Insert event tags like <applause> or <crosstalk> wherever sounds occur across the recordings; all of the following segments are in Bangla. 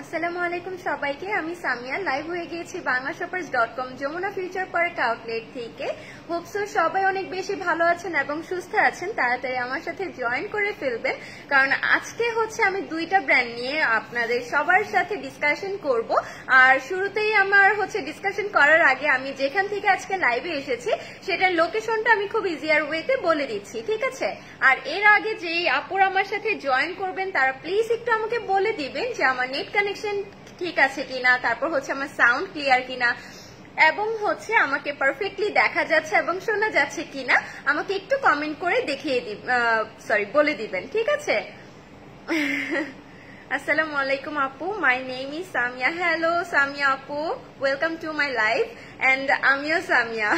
আসসালামু আলাইকুম সবাইকে। আমি সামিয়া। লাইভ হয়ে গিয়েছি Bangla shoppers dot com Jamuna future park outlet থেকে। হোপসো সবাই অনেক বেশি ভালো আছেন এবং সুস্থ আছেন। তাড়াতাড়ি আমার সাথে জয়েন করে ফেলবেন। কারণ আজকে হচ্ছে আমি দুইটা ব্র্যান্ড নিয়ে আপনাদের সবার সাথে ডিসকাশন করব। আর শুরুতেই আমার হচ্ছে ডিসকাশন করার আগে আমি যেখান থেকে আজকে লাইভে এসেছি, সেটার লোকেশনটা আমি খুব ইজিয়ার ওয়েতে বলে দিচ্ছি, ঠিক আছে? আর এর আগে যেই আপুর আমার সাথে জয়েন করবেন, তারা প্লিজ একটু আমাকে বলে দিবেন যে আমার নেট কানেকশন ঠিক আছে কিনা, তারপর হচ্ছে আমার সাউন্ড ক্লিয়ার কিনা, এবং হচ্ছে আমাকে পারফেক্টলি দেখা যাচ্ছে এবং শোনা যাচ্ছে কিনা, আমাকে একটু কমেন্ট করে দেখিয়ে দিব সরি বলে দিবেন, ঠিক আছে? <laughs> আসসালামু আলাইকুম আপু my name is Samia hello Samia আপু welcome to my life and আমিও সামিয়া।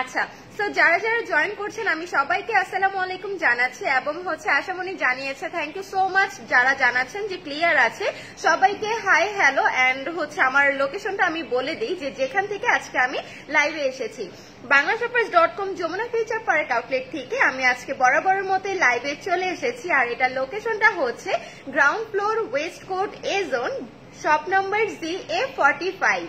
আচ্ছা সো যারা যারা জয়েন করছেন, আমি সবাইকে আসসালামু আলাইকুম জানাচ্ছি এবং হচ্ছে আশামণি জানিয়েছে থ্যাংক ইউ সো মাচ যারা জানাচ্ছেন যে ক্লিয়ার আছে। সবাইকে হাই হ্যালো অ্যান্ড হচ্ছে আমার লোকেশনটা আমি বলে দিই যে যেখান থেকে আজকে আমি লাইভে এসেছি। Bangla shoppers dot com Jamuna future park outlet থেকে আমি আজকে বরাবরের মতো লাইভে চলে এসেছি। আর এটা লোকেশনটা হচ্ছে ground floor west court A zone shop number G A forty five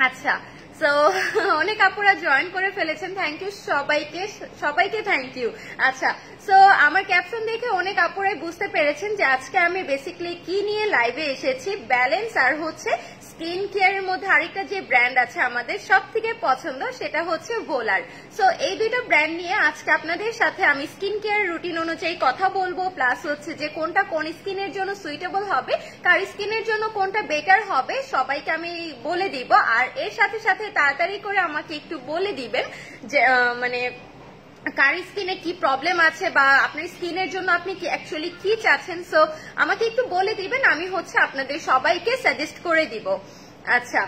আচ্ছা সো <laughs> অনেক আপুরা জয়েন করে ফেলেছেন থ্যাংক ইউ সবাইকে সবাইকে থ্যাংক ইউ আচ্ছা সো আমার ক্যাপশন দেখে অনেক আপুরাই বুঝতে পেরেছেন যে আজকে আমি বেসিক্যালি কি নিয়ে লাইভে এসেছি ব্যালেন্স আর হচ্ছে স্কিন কেয়ারের মধ্যে আরেকটা যে ব্র্যান্ড আছে আমাদের সব থেকে পছন্দ, সেটা হচ্ছে ভোলার সো এই দুইটা ব্র্যান্ড নিয়ে আজকে আপনাদের সাথে আমি স্কিন কেয়ার রুটিন অনুযায়ী কথা বলব প্লাস হচ্ছে যে কোনটা কোন স্কিনের জন্য সুইটেবল হবে, কার স্কিনের জন্য কোনটা বেটার হবে, সবাইকে আমি বলে দিব। আর এর সাথে সাথে তাড়াতাড়ি করে আমাকে একটু বলে দিবেন যে মানে কার স্কিনে কি প্রবলেম আছে বা আপনার স্কিনের জন্য আপনি কি অ্যাকচুয়ালি কি চাচ্ছেন? সো আমাকে একটু বলে দিবেন, আমি হচ্ছে আপনাদের সবাইকে সাজেস্ট করে দিব। আচ্ছা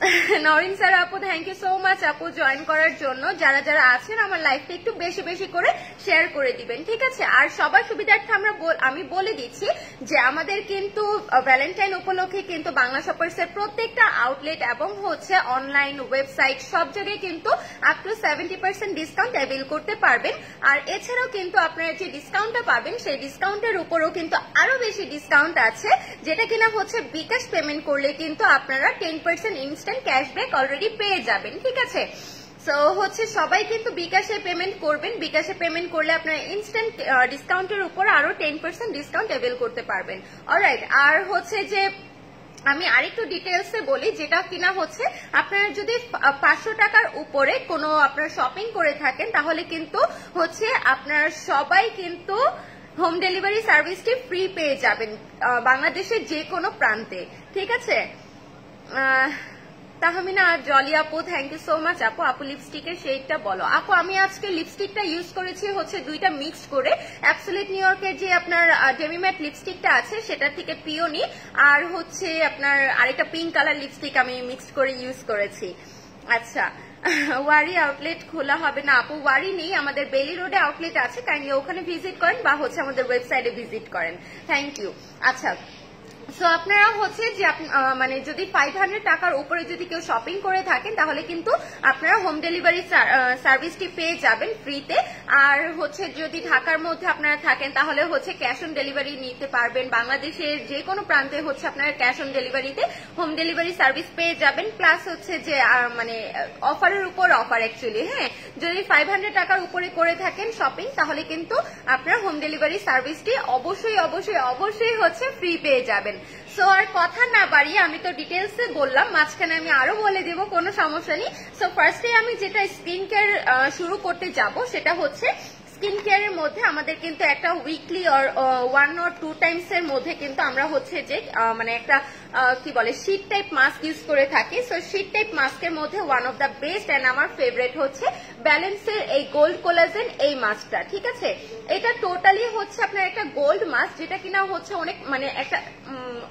<laughs> নরিন স্যার, আপু থ্যাংক ইউ সো মাচ আপু জয়েন করার জন্য। যারা যারা আছেন, আমার লাইফটা একটু বেশি বেশি করে শেয়ার করে দিবেন, ঠিক আছে? আর সবার সুবিধার্থে আমরা আমি বলে দিচ্ছি যে আমাদের কিন্তু ভ্যালেন্টাইন উপলক্ষে কিন্তু বাংলা শপার্সের প্রত্যেকটা আউটলেট এবং হচ্ছে অনলাইন ওয়েবসাইট সব জায়গায় কিন্তু up to seventy percent discount avail করতে পারবেন। আর এছাড়াও কিন্তু আপনারা যে ডিসকাউন্টটা পাবেন, সেই ডিসকাউন্টের উপরও কিন্তু আরও বেশি ডিসকাউন্ট আছে, যেটা কিনা হচ্ছে বিকাশ পেমেন্ট করলে কিন্তু আপনারা ten percent instant cashback already পেয়ে যাবেন, ঠিক আছে? সো হচ্ছে সবাই কিন্তু বিকাশে পেমেন্ট করবেন। বিকাশে পেমেন্ট করলে আপনারা ইনস্ট্যান্ট ডিসকাউন্টের উপর আরও টেন পার্সেন্ট ডিসকাউন্ট অ্যাভেল করতে পারবেন। অলরাইট আর হচ্ছে যে আমি আরেকটু ডিটেলসে বলি, যেটা কিনা হচ্ছে, আপনারা যদি পাঁচশো টাকার উপরে কোনো আপনার শপিং করে থাকেন, তাহলে কিন্তু হচ্ছে আপনার সবাই কিন্তু হোম ডেলিভারি সার্ভিসটি ফ্রি পেয়ে যাবেন বাংলাদেশের যে কোনো প্রান্তে, ঠিক আছে? তাহমিনা আর জলি আপু থ্যাংক ইউ সো মাচ আপু। আপু লিপস্টিকের শেডটা বলো। আপু, আমি আজকে লিপস্টিকটা ইউজ করেছি হচ্ছে দুইটা মিক্সড করে। অ্যাবসোলিট নিউ ইয়র্কের যে আপনার ডেমিম্যাট লিপস্টিকটা আছে সেটা থেকে পিওনি আর হচ্ছে আপনার আরেকটা পিঙ্ক কালার লিপস্টিক আমি মিক্সড করে ইউজ করেছি। আচ্ছা <laughs> ওয়ারি আউটলেট খোলা হবে না। আপু, ওয়ারি নেই, আমাদের বেলি রোডে আউটলেট আছে। কাইন্ডলি ওখানে ভিজিট করেন বা হচ্ছে আমাদের ওয়েবসাইটে ভিজিট করেন। থ্যাংক ইউ আচ্ছা সো আপনারা হচ্ছে যে মানে যদি ফাইভ হান্ড্রেড টাকার উপরে যদি কেউ শপিং করে থাকেন, তাহলে কিন্তু আপনারা হোম ডেলিভারি সার্ভিসটি পেয়ে যাবেন ফ্রিতে আর হচ্ছে যদি ঢাকার মধ্যে আপনারা থাকেন, তাহলে হচ্ছে ক্যাশ অন ডেলিভারি নিতে পারবেন। বাংলাদেশের যে কোনো প্রান্তে হচ্ছে আপনারা ক্যাশ অন ডেলিভারিতে হোম ডেলিভারি সার্ভিস পেয়ে যাবেন। প্লাস হচ্ছে যে মানে অফারের উপর অফার অ্যাকচুয়ালি হ্যাঁ? যদি ফাইভ হান্ড্রেড টাকার উপরে করে থাকেন শপিং তাহলে কিন্তু আপনারা হোম ডেলিভারি সার্ভিসটি অবশ্যই অবশ্যই অবশ্যই হচ্ছে ফ্রি পেয়ে যাবেন। সো আর কথা না বাড়িয়ে আমি তো ডিটেলসে বললাম, মাঝখানে আমি আরও বলে দেবো, কোনো সমস্যা নেই। সো ফার্স্টে আমি যেটা স্কিন কেয়ার শুরু করতে যাব, সেটা হচ্ছে স্কিন কেয়ারের মধ্যে আমাদের কিন্তু একটা weekly one or two times এর মধ্যে কিন্তু আমরা হচ্ছে যে মানে একটা কি বলে শীট টাইপ মাস্ক ইউজ করে থাকি। সো শীট টাইপ মাস্কের মধ্যে one of the best and আমার ফেভারেট হচ্ছে ব্যালেন্সের এই গোল্ড কোলাজেন এই মাস্কটা ঠিক আছে? এটা টোটালি হচ্ছে আপনার একটা গোল্ড মাস্ক যেটা কিনা হচ্ছে অনেক মানে একটা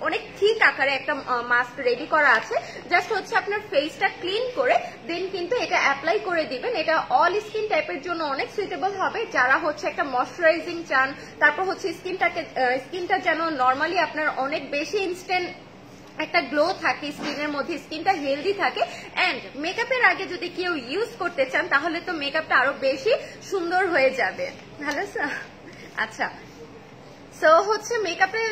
অনেক ঠিক আকারে একটা মাস্ক রেডি করা আছে। জাস্ট হচ্ছে আপনার ফেসটা ক্লিন করে দেন কিন্তু এটা অ্যাপ্লাই করে দিবেন। এটা অল স্কিন টাইপের জন্য অনেক সুইটেবল হবে। যারা হচ্ছে একটা ময়শ্চারাইজিং চান, তারপর হচ্ছে স্কিনটাকে স্কিনটা যেন নর্মালি আপনার অনেক বেশি ইনস্ট্যান্ট একটা গ্লো থাকে স্কিনের মধ্যে স্কিনটা হেলদি থাকে অ্যান্ড মেকআপের আগে যদি কেউ ইউজ করতে চান, তাহলে তো মেকআপটা আরও বেশি সুন্দর হয়ে যাবে। ভালো আচ্ছা। সো হচ্ছে মেকআপে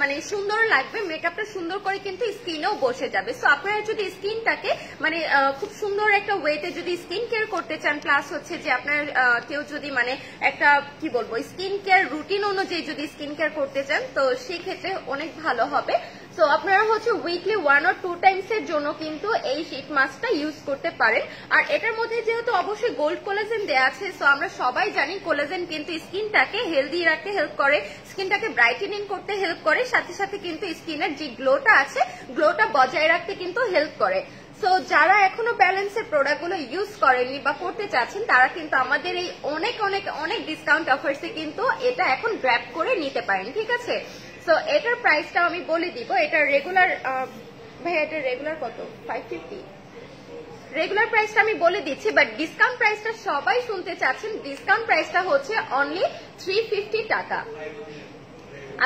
মানে সুন্দর লাগবে মেকআপটা সুন্দর করে কিন্তু স্কিনেও বসে যাবে। সো আপনারা যদি স্কিনটাকে মানে খুব সুন্দর একটা ওয়েতে যদি স্কিন কেয়ার করতে চান প্লাস হচ্ছে যে আপনার কেউ যদি মানে একটা, কি বলব স্কিন কেয়ার রুটিন অনুযায়ী যদি স্কিন কেয়ার করতে চান, তো সেক্ষেত্রে অনেক ভালো হবে। সো আপনারা হচ্ছে weekly one or two times এর জন্য কিন্তু এই শীত মাস্কটা ইউজ করতে পারেন। আর এটার মধ্যে যেহেতু অবশ্যই গোল্ড কোলাজেন দেওয়া আছে সো আমরা সবাই জানি কোলাজেন কিন্তু স্কিনটাকে হেলদি রাখতে হেল্প করে স্কিনটাকে ব্রাইটেনিং করতে হেল্প করে, সাথে সাথে কিন্তু স্কিনের যে গ্লোটা আছে গ্লোটা বজায় রাখতে কিন্তু হেল্প করে। সো যারা এখনও ব্যালেন্সের প্রোডাক্টগুলো ইউজ করেনি বা করতে চাচ্ছেন, তারা কিন্তু আমাদের এই অনেক অনেক অনেক ডিসকাউন্ট অফার্সে কিন্তু এটা এখন গ্র্যাপ করে নিতে পারেন, ঠিক আছে? সো এটার প্রাইসটাও আমি বলে দিব। এটা রেগুলার ভাই এটা রেগুলার কত? ফাইভ ফিফটি রেগুলার প্রাইসটা আমি বলে দিচ্ছি বাট ডিসকাউন্ট প্রাইসটা সবাই শুনতে চাচ্ছেন। ডিসকাউন্ট প্রাইসটা হচ্ছে অনলি থ্রি ফিফটি টাকা।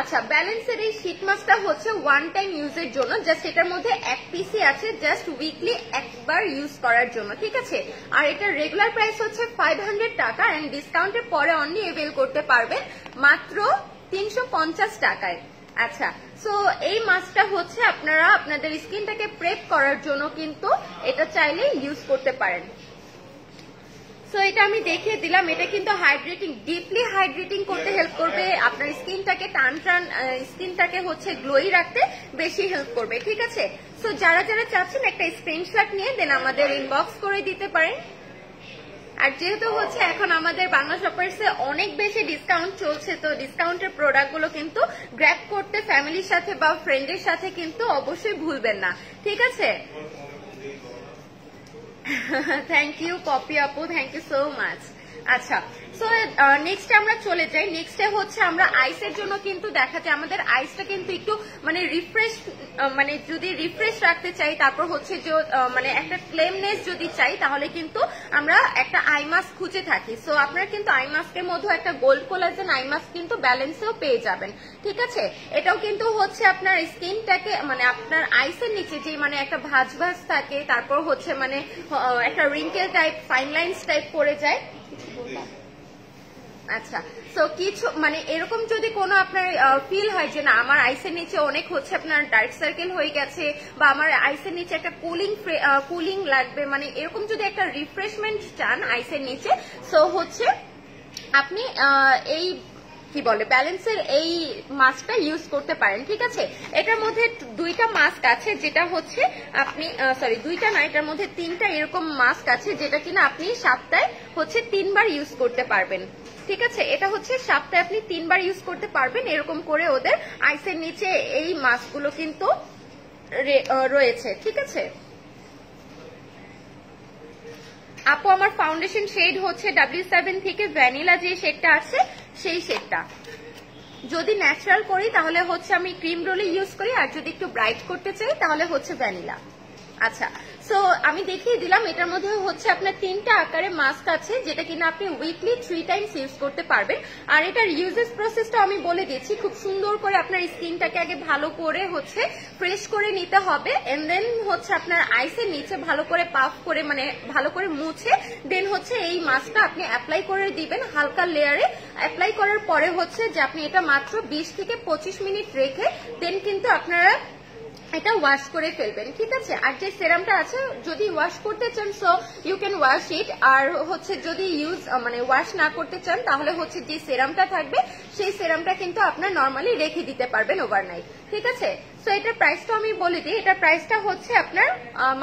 আচ্ছা ব্যালেন্সের এই শীত মাছটা হচ্ছে ওয়ান টাইম ইউজের জন্য। জাস্ট এটার মধ্যে এক পিসি আছে জাস্ট উইকলি একবার ইউজ করার জন্য, ঠিক আছে? আর এটার রেগুলার প্রাইস হচ্ছে ফাইভ টাকা অ্যান্ড ডিসকাউন্টের পরে অনলি এভেল করতে পারবেন মাত্র তিনশো পঞ্চাশ টাকায়। আচ্ছা সো এই মাছটা হচ্ছে আপনারা আপনাদের স্কিনটাকে প্রেপ করার জন্য কিন্তু এটা চাইলে ইউজ করতে পারেন। সো এটা আমি দেখিয়ে দিলাম। এটা কিন্তু হাইড্রেটিং ডিপলি হাইড্রেটিং করতে হেল্প করবে। আপনার স্কিনটাকে স্কিনটাকে হচ্ছে গ্লোই রাখতে বেশি হেল্প করবে, ঠিক আছে? সো যারা যারা চাচ্ছেন একটা স্ক্রিনশট নিয়ে দেন আমাদের ইনবক্স করে দিতে পারেন। আর যেহেতু হচ্ছে এখন আমাদের বাংলা শপার্সে অনেক বেশি ডিসকাউন্ট চলছে, তো ডিসকাউন্টের প্রোডাক্টগুলো কিন্তু গ্র্যাপ করতে ফ্যামিলির সাথে বা ফ্রেন্ডের সাথে কিন্তু অবশ্যই ভুলবেন না। ঠিক আছে? থ্যাংক ইউ পপি আপু থ্যাংক ইউ সো মাচ আচ্ছা সো নেক্সট আমরা চলে যাই। নেক্সটে হচ্ছে আমরা আইসের জন্য কিন্তু দেখা যায় আমাদের আইসটা কিন্তু একটু মানে রিফ্রেশ মানে যদি রিফ্রেশ রাখতে চাই, তারপর হচ্ছে যে মানে একটা ক্লেমনেস যদি চাই, তাহলে কিন্তু আমরা একটা আই মাস্ক খুঁজে থাকি। সো আপনারা কিন্তু আই মাস্কের মধ্যে একটা গোল্ড কোলাজেন আই মাস্ক কিন্তু ব্যালেন্সেও পেয়ে যাবেন। ঠিক আছে? এটাও কিন্তু হচ্ছে আপনার স্কিনটাকে মানে আপনার আইসের নিচে যে মানে একটা ভাজ ভাজ থাকে, তারপর হচ্ছে মানে একটা wrinkle type fine lines type পড়ে যায়। আচ্ছা তো কিছু মানে এরকম যদি কোনো আপনার ফিল হয় যে না, আমার আইসের নিচে অনেক হচ্ছে, আপনার ডার্ক সার্কেল হয়ে গেছে, বা আমার আইসের নিচে একটা কুলিং কুলিং লাগবে মানে এরকম যদি একটা রিফ্রেশমেন্ট চান আইসের নিচে সো হচ্ছে আপনি এই কি বলে, ব্যালেন্সের এই মাস্কটা ইউজ করতে পারেন, ঠিক আছে? এটার মধ্যে দুইটা মাস্ক আছে যেটা হচ্ছে আপনি সরি দুইটা না, এটার মধ্যে তিনটা এরকম মাস্ক আছে যেটা কিনা আপনি সপ্তাহে হচ্ছে তিনবার ইউজ করতে পারবেন, ঠিক আছে? এটা হচ্ছে সপ্তাহে আপনি তিনবার ইউজ করতে পারবেন, এরকম করে ওদের আইসের নিচে এই মাস্কগুলো কিন্তু রয়েছে, ঠিক আছে? আপু, আমার ফাউন্ডেশন শেড হচ্ছে ডাব্লিউ সেভেন থেকে ভ্যানিলা যে শেডটা আছে সেই শেডটা যদি ন্যাচারাল করি, তাহলে হচ্ছে আমি ক্রিম রোলে ইউজ করি, আর যদি একটু ব্রাইট করতে চাই, তাহলে হচ্ছে ভ্যানিলা আচ্ছা সো আমি দেখিয়ে দিলাম, এটার মধ্যে হচ্ছে আপনার তিনটা আকারে মাস্ক আছে, যেটা কিনা আপনি উইকলি থ্রি টাইমস ইউজ করতে পারবেন। আর এটার ইউজেস প্রসেসটা আমি বলে দিচ্ছি, খুব সুন্দর করে আপনার স্কিনটাকে আগে ভালো করে হচ্ছে ফ্রেশ করে নিতে হবে এন্ড দেন হচ্ছে আপনার আইসের নিচে ভালো করে পাফ করে মানে ভালো করে মুছে দেন হচ্ছে এই মাস্কটা আপনি অ্যাপ্লাই করে দিবেন হালকা লেয়ারে অ্যাপ্লাই করার পরে হচ্ছে যে আপনি এটা মাত্র বিশ থেকে পঁচিশ মিনিট রেখে দেন কিন্তু আপনারা এটা ওয়াশ করে ফেলবেন, ঠিক আছে? আর যে সেরামটা আছে, যদি ওয়াশ করতে চান so you can wash it আর হচ্ছে যদি ইউজ মানে ওয়াশ না করতে চান, তাহলে হচ্ছে যে সেরামটা থাকবে, সেই সেরামটা কিন্তু আপনার নর্মালি রেখে দিতে পারবেন ওভারনাইট ঠিক আছে? সো এটার প্রাইসটা আমি বলে দিই। এটার প্রাইসটা হচ্ছে আপনার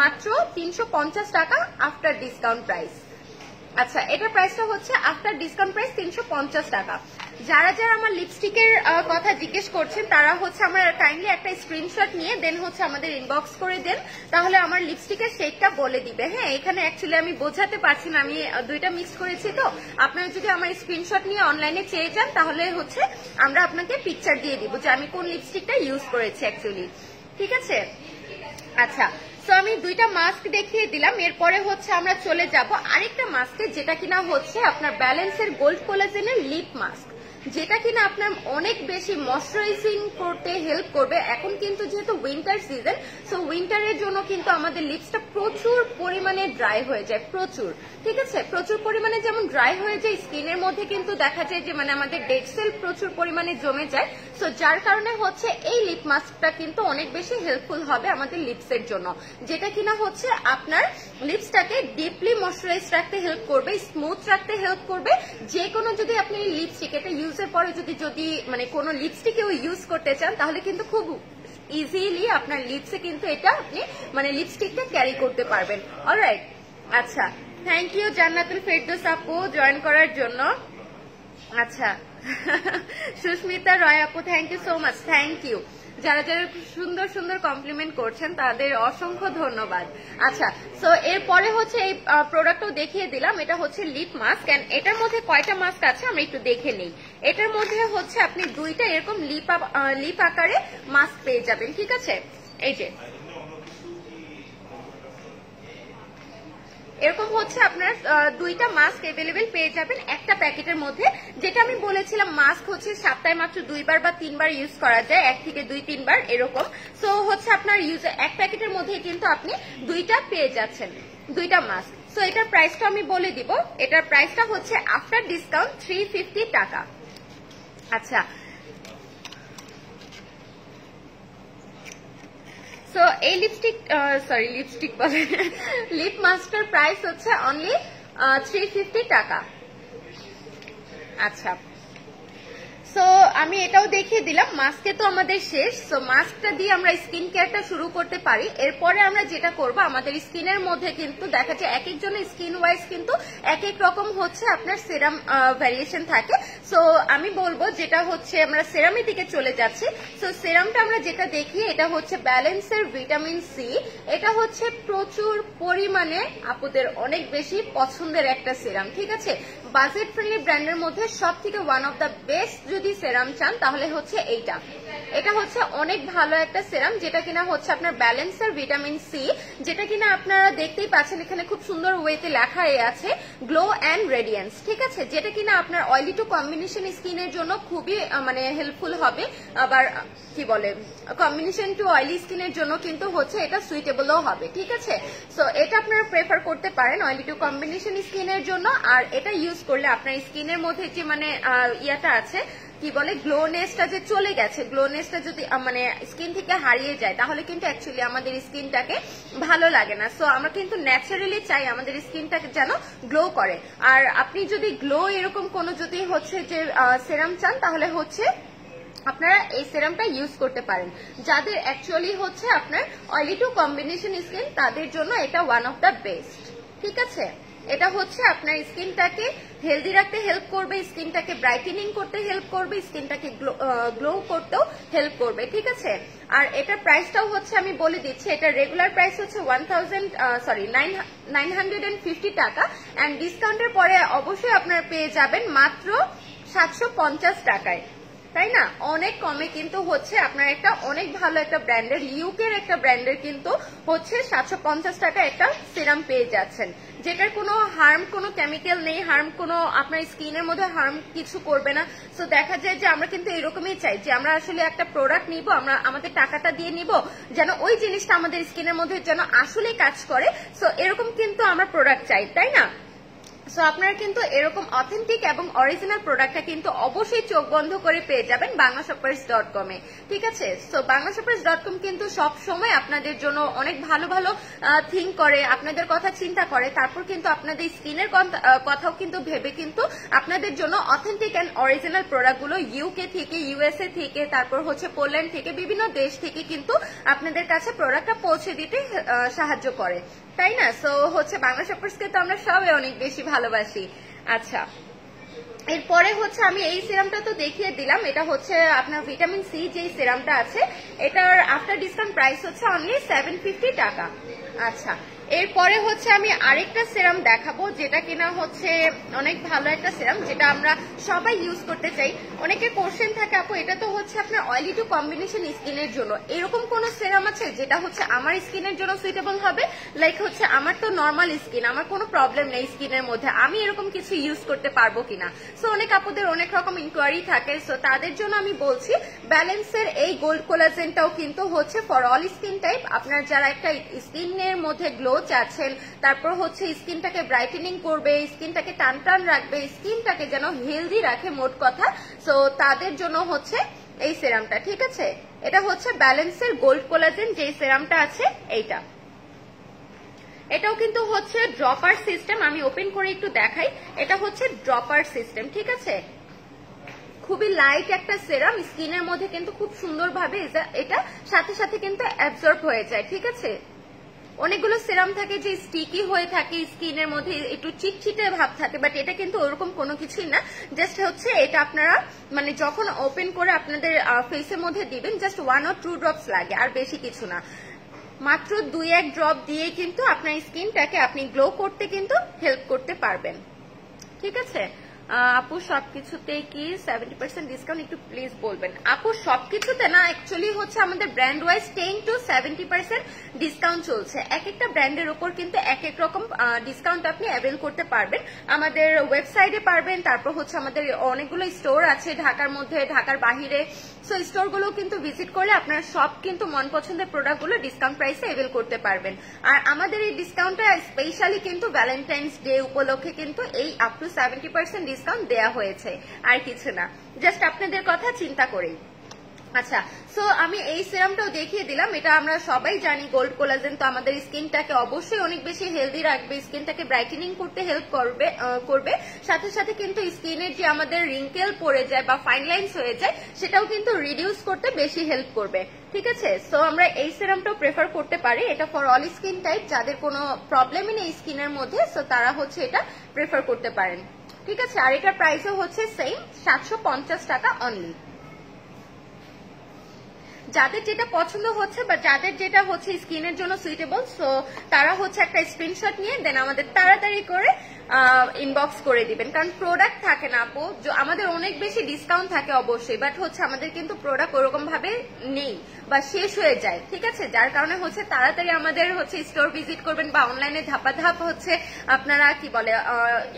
মাত্র তিনশো পঞ্চাশ টাকা আফটার ডিসকাউন্ট প্রাইস আচ্ছা এটার প্রাইসটা হচ্ছে আফটার ডিসকাউন্ট প্রাইস তিনশো পঞ্চাশ টাকা। যারা যারা আমার লিপস্টিকের কথা জিজ্ঞেস করছেন, তারা হচ্ছে আমার কাইন্ডলি একটা স্ক্রিনশট নিয়ে দেন হচ্ছে আমাদের ইনবক্স করে দেন। তাহলে আমার লিপস্টিকের শেডটা বলে দিবে। হ্যাঁ এখানে অ্যাকচুয়ালি আমি বোঝাতে পারছি না, আমি দুইটা মিক্স করেছি তো। আপনারা যদি আমার স্ক্রিনশট নিয়ে অনলাইনে চেয়ে যান, তাহলে হচ্ছে আমরা আপনাকে পিকচার দিয়ে দিব যে আমি কোন লিপস্টিকটা ইউজ করেছি অ্যাকচুয়ালি ঠিক আছে? আচ্ছা সো আমি দুইটা মাস্ক দেখিয়ে দিলাম। এরপরে হচ্ছে আমরা চলে যাব আরেকটা মাস্কে যেটা কিনা হচ্ছে আপনার ব্যালেন্সের গোল্ড কোলাজেনের লিপ মাস্ক যেটা কিনা আপনার অনেক বেশি ময়শ্চারাইজিং করতে হেল্প করবে। এখন কিন্তু যেহেতু উইন্টার সিজন সো উইন্টারের জন্য কিন্তু আমাদের লিপসটা প্রচুর পরিমাণে ড্রাই হয়ে যায়, প্রচুর। ঠিক আছে? প্রচুর পরিমাণে যেমন ড্রাই হয়ে যায় স্কিনের মধ্যে কিন্তু দেখা যায় যে মানে আমাদের ডেড সেল প্রচুর পরিমাণে জমে যায়। সো যার কারণে হচ্ছে এই লিপ মাস্কটা কিন্তু অনেক বেশি হেল্পফুল হবে আমাদের লিপসের জন্য। যেটা কিনা হচ্ছে আপনার লিপসটাকে ডিপলি ময়শ্চারাইজ রাখতে হেল্প করবে স্মুথ রাখতে হেল্প করবে। যে কোনো যদি আপনি লিপস্টিক এটা ইউজের পরে যদি যদি মানে কোনো লিপস্টিকেও ইউজ করতে চান, তাহলে কিন্তু খুব ইজিলি আপনার লিপসে কিন্তু এটা আপনি মানে লিপস্টিকটা ক্যারি করতে পারবেন। অলরাইট আচ্ছা। থ্যাংক ইউ জান্নাতুল ফেরদোস আপু জয়েন করার জন্য। আচ্ছা। <laughs> সুস্মিতা রয় আপু thank you so much thank you যারা যারা সুন্দর সুন্দর কমপ্লিমেন্ট করছেন, তাদের অসংখ্য ধন্যবাদ। আচ্ছা সো এরপরে হচ্ছে এই প্রোডাক্টও দেখিয়ে দিলাম। এটা হচ্ছে লিপ মাস্ক অ্যান্ড এটার মধ্যে কয়টা মাস্ক আছে আমরা একটু দেখে নিই। এটার মধ্যে হচ্ছে আপনি দুইটা এরকম লিপ লিপ আকারে মাস্ক পেয়ে যাবেন, ঠিক আছে? এই যে এরকম হচ্ছে আপনার দুইটা মাস্ক এভেলেবেল পেয়ে যাবেন একটা প্যাকেটের মধ্যে। যেটা আমি বলেছিলাম মাস্ক হচ্ছে সপ্তাহে মাত্র দুইবার বা তিনবার ইউজ করা যায়, এক থেকে দুই, তিনবার এরকম। সো হচ্ছে আপনার ইউজ এক প্যাকেটের মধ্যে কিন্তু আপনি দুইটা পেয়ে যাচ্ছেন, দুইটা মাস্ক সো এটার প্রাইসটা আমি বলে দিব। এটার প্রাইসটা হচ্ছে আফটার ডিসকাউন্ট থ্রি টাকা। আচ্ছা সো এই লিপস্টিক সরি লিপস্টিক বলে। লিপ মাস্টার প্রাইস হচ্ছে অনলি থ্রি ফিফটি টাকা। আচ্ছা। সো আমি এটাও দেখিয়ে দিলাম মাস্কে তো আমাদের শেষ। সো মাস্কটা দিয়ে আমরা স্কিন কেয়ারটা শুরু করতে পারি। এরপরে আমরা যেটা করব, আমাদের স্কিনের মধ্যে কিন্তু দেখা যায় এক একজনের স্কিন ওয়াইজ কিন্তু এক এক রকম হচ্ছে আপনার সেরাম ভ্যারিয়েশন থাকে। সো আমি বলব যেটা হচ্ছে আমরা সেরামের দিকে চলে যাচ্ছি। সো সেরামটা আমরা যেটা দেখি, এটা হচ্ছে ব্যালেন্সের ভিটামিন সি এটা হচ্ছে প্রচুর পরিমাণে আপুদের অনেক বেশি পছন্দের একটা সেরাম ঠিক আছে? বাজেট ফ্রেন্ডলি ব্র্যান্ডের মধ্যে সব থেকে ওয়ান অফ দ্য বেস্ট যদি সেরাম চান, তাহলে হচ্ছে এইটা। এটা হচ্ছে অনেক ভালো একটা সেরাম যেটা কিনা হচ্ছে আপনার ব্যালেন্সার ভিটামিন সি যেটা কিনা আপনারা দেখতেই পাচ্ছেন এখানে খুব সুন্দর ওয়েতে লেখা আছে গ্লো অ্যান্ড রেডিয়েন্স ঠিক আছে? যেটা কিনা আপনার অয়েলি টু কম্বিনেশন স্কিনের জন্য খুবই মানে হেল্পফুল হবে। আবার, কি বলে কম্বিনেশন টু অয়েলি স্কিনের জন্য কিন্তু হচ্ছে এটা সুইটেবলও হবে, ঠিক আছে? সো এটা আপনারা প্রেফার করতে পারেন অয়েলি টু কম্বিনেশন স্কিনের জন্য, আর এটা ইউজ করলে আপনার স্কিনের মধ্যে যে মানে ইয়াটা আছে, কি বলে, গ্লোনেসটা যে চলে গেছে, গ্লোনেসটা যদি মানে স্কিন থেকে হারিয়ে যায়, তাহলে কিন্তু অ্যাকচুয়ালি আমাদের স্কিনটাকে ভালো লাগে না। সো আমরা কিন্তু ন্যাচারালি চাই আমাদের স্কিনটাকে যেন গ্লো করে। আর আপনি যদি গ্লো এরকম কোনো যদি হচ্ছে যে সেরাম চান, তাহলে হচ্ছে আপনারা এই সেরামটা ইউজ করতে পারেন। যাদের অ্যাকচুয়ালি হচ্ছে আপনার অয়েলি টু কম্বিনেশন স্কিন তাদের জন্য এটা ওয়ান অফ দ্য বেস্ট ঠিক আছে? এটা হচ্ছে আপনার স্কিনটাকে হেলদি রাখতে হেল্প করবে, স্কিনটাকে ব্রাইটেনিং করতে হেল্প করবে, স্কিনটাকে গ্লো করতেও হেল্প করবে, ঠিক আছে? আর এটার প্রাইসটাও হচ্ছে আমি বলে দিচ্ছি, এটা রেগুলার প্রাইস হচ্ছে one sorry nine hundred and fifty টাকা অ্যান্ড ডিসকাউন্টের পরে অবশ্যই আপনারা পেয়ে যাবেন মাত্র সাতশো পঞ্চাশ টাকায়। তাই না? অনেক কমে কিন্তু হচ্ছে আপনার একটা অনেক ভালো একটা ব্র্যান্ডের ইউকের একটা ব্র্যান্ডের কিন্তু হচ্ছে সাতশো পঞ্চাশ টাকা একটা সিরাম পেয়ে যাচ্ছেন। যেটার কোনো হার্ম, কোনো কেমিক্যাল নেই, হার্ম কোনো আপনার স্কিনের মধ্যে হার্ম কিছু করবে না। সো দেখা যায় যে আমরা কিন্তু এরকমই চাই যে আমরা আসলে একটা প্রোডাক্ট নিব, আমরা আমাদের টাকাটা দিয়ে নিব, যেন ওই জিনিসটা আমাদের স্কিনের মধ্যে যেন আসলে কাজ করে। সো এরকম কিন্তু আমরা প্রোডাক্ট চাই, তাই না? সো আপনারা কিন্তু এরকম অথেন্টিক এবং অরিজিনাল প্রোডাক্টটা কিন্তু অবশ্যই চোখ বন্ধ করে পেয়ে যাবেন বাংলা শপার্স ডট কমে ঠিক আছে? So Bangla shoppers dot com কিন্তু সব সময় আপনাদের জন্য অনেক ভালো ভালো থিঙ্ক করে, আপনাদের কথা চিন্তা করে। তারপর কিন্তু আপনাদের স্কিনের কথাও কিন্তু ভেবে কিন্তু আপনাদের জন্য অথেন্টিক অ্যান্ড অরিজিনাল প্রোডাক্টগুলো ইউকে থেকে ইউএসএ থেকে, তারপর হচ্ছে পোল্যান্ড থেকে, বিভিন্ন দেশ থেকে কিন্তু আপনাদের কাছে প্রোডাক্টটা পৌঁছে দিতে সাহায্য করে। তাই না? সো হচ্ছে বাংলা শপার্সকে তো আমরা সবাই অনেক বেশি ভালোবাসি। আচ্ছা এরপরে হচ্ছে আমি এই সিরামটা তো দেখিয়ে দিলাম, এটা হচ্ছে আপনার ভিটামিন সি যে সিরামটা আছে, এটার আফটার ডিসকাউন্ট প্রাইস হচ্ছে অনলি সেভেন টাকা। আচ্ছা এরপরে হচ্ছে আমি আরেকটা সেরাম দেখাবো, যেটা কিনা হচ্ছে অনেক ভালো একটা সেরাম যেটা আমরা সবাই ইউজ করতে চাই। অনেকে কোশ্চেন থাকে, আপু, এটা তো হচ্ছে আপনার অয়েলি টু কম্বিনেশন স্কিনের জন্য। এরকম কোন সেরাম আছে যেটা হচ্ছে আমার স্কিনের জন্য সুইটেবল হবে? লাইক হচ্ছে আমার তো নর্মাল স্কিন আমার কোনো প্রবলেম নেই স্কিনের মধ্যে, আমি এরকম কিছু ইউজ করতে পারব কিনা? সো অনেক আপুদের অনেক রকম ইনকোয়ারি থাকে সো তাদের জন্য আমি বলছি ব্যালেন্সের এই গোল্ড কোলাজেনটাও কিন্তু হচ্ছে ফর অল স্কিন টাইপ আপনার যারা একটা স্কিনের মধ্যে গ্লো চাচ্ছেন। তারপর হচ্ছে স্কিনটাকে ব্রাইটেনিং করবে, স্কিনটাকে টান টান রাখবে, স্কিনটাকে যেন হেলদি রাখে মোট কথা। সো তাদের জন্য হচ্ছে এই সেরামটা ঠিক আছে? এটা হচ্ছে ব্যালেন্সের গোল্ড কোলাজেন যে সেরামটা আছে, এইটা। এটাও কিন্তু হচ্ছে ড্রপার সিস্টেম আমি ওপেন করে একটু দেখাই। এটা হচ্ছে ড্রপার সিস্টেম ঠিক আছে? খুবই লাইট একটা সেরাম স্কিনের মধ্যে কিন্তু খুব সুন্দরভাবে এটা, সাথে সাথে কিন্তু অ্যাবজর্ব হয়ে যায়, ঠিক আছে? অনেকগুলো সেরাম থাকে যে স্টিকি হয়ে থাকে স্কিনের মধ্যে, একটু চিটচিটে ভাব থাকে বাট এটা কিন্তু ওরকম কোনো কিছুই না। জাস্ট হচ্ছে এটা আপনারা মানে যখন ওপেন করে আপনাদের ফেসের মধ্যে দিবেন just one or two drops লাগে, আর বেশি কিছু না। মাত্র দুই এক ড্রপ দিয়ে কিন্তু আপনার স্কিনটাকে আপনি গ্লো করতে কিন্তু হেল্প করতে পারবেন। ঠিক আছে? আপু সবকিছুতে কি সেভেন্টি পার্সেন্ট ডিসকাউন্ট একটু প্লিজ বলবেন। আপু, সবকিছুতে না অ্যাকচুয়ালি হচ্ছে আমাদের brand wise ten to seventy percent discount চলছে। এক একটা ব্র্যান্ডের উপর কিন্তু এক এক রকম ডিসকাউন্ট আপনি অ্যাভেল করতে পারবেন। আমাদের ওয়েবসাইটে পারবেন, তারপর হচ্ছে আমাদের অনেকগুলো স্টোর আছে ঢাকার মধ্যে, ঢাকার বাহিরে। সো স্টোরগুলো কিন্তু ভিজিট করলে আপনার সব কিন্তু মন পছন্দের প্রোডাক্টগুলো ডিসকাউন্ট প্রাইসে এভেল করতে পারবেন। আর আমাদের এই ডিসকাউন্টটা স্পেশালি কিন্তু ভ্যালেন্টাইন্স ডে উপলক্ষে কিন্তু এই up to seventy percent discount দেওয়া হয়েছে। আর কিছু না। জাস্ট আপনাদের কথা চিন্তা করেই। আচ্ছা সো আমি এই সিরামটাও দেখিয়ে দিলাম, এটা আমরা সবাই জানি গোল্ড কোলাজেন তো আমাদের স্কিনটাকে অবশ্যই অনেক বেশি হেলদি রাখবে স্কিনটাকে ব্রাইটেনিং করতে হেল্প করবে করবে। সাথে সাথে কিন্তু স্কিনের যে আমাদের রিঙ্কেল পড়ে যায় বা ফাইন লাইন্স হয়ে যায়, সেটাও কিন্তু রিডিউস করতে বেশি হেল্প করবে, ঠিক আছে? সো আমরা এই সিরামটাও প্রেফার করতে পারি, এটা ফর অল স্কিন টাইপ যাদের কোনো প্রবলেমই নেই স্কিনের মধ্যে সো তারা হচ্ছে এটা প্রেফার করতে পারেন, ঠিক আছে? আর এটার প্রাইসও হচ্ছে সেম সাতশো পঞ্চাশ টাকা অনলি যাদের যেটা পছন্দ হচ্ছে বা যাদের যেটা হচ্ছে স্কিনের জন্য সুইটেবল সো তারা হচ্ছে একটা স্ক্রিনশট নিয়ে দেন আমাদের তাড়াতাড়ি করে ইনবক্স করে দিবেন। কারণ প্রোডাক্ট থাকে না আপু। আমাদের অনেক বেশি ডিসকাউন্ট থাকে অবশ্যই বাট হচ্ছে আমাদের কিন্তু প্রোডাক্ট ওরকম ভাবে নেই বা শেষ হয়ে যায়, ঠিক আছে? যার কারণে হচ্ছে তাড়াতাড়ি আমাদের হচ্ছে স্টোর ভিজিট করবেন বা অনলাইনে ধাপা ধাপ হচ্ছে আপনারা কি বলে